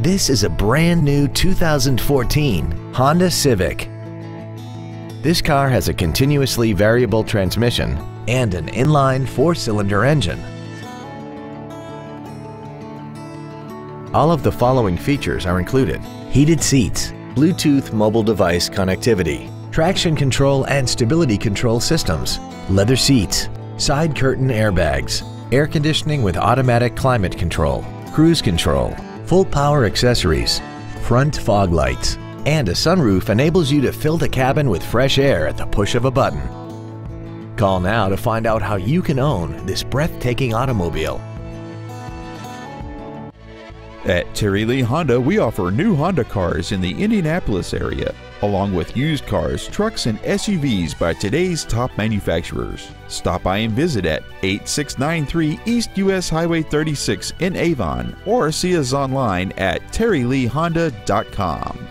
This is a brand new 2014 Honda Civic. This car has a continuously variable transmission and an inline four-cylinder engine. All of the following features are included. Heated seats, Bluetooth mobile device connectivity, traction control and stability control systems, leather seats, side curtain airbags, air conditioning with automatic climate control, cruise control, full power accessories, front fog lights, and a sunroof enables you to fill the cabin with fresh air at the push of a button. Call now to find out how you can own this breathtaking automobile. At Terry Lee Honda, we offer new Honda cars in the Indianapolis area, along with used cars, trucks, and SUVs by today's top manufacturers. Stop by and visit at 8693 East US Highway 36 in Avon or see us online at terryleehonda.com.